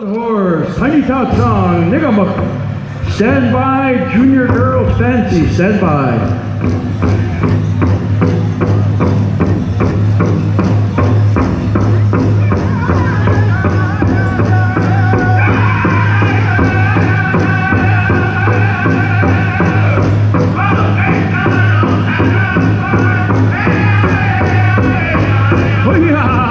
Tiny Tot song, Niggamuck. Stand by, Junior Girls Fancy, stand by. Oh yeah!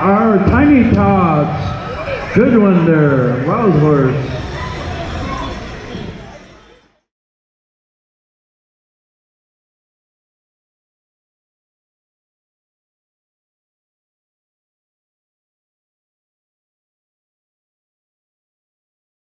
our Tiny Tots. Good one there, Wildhorse.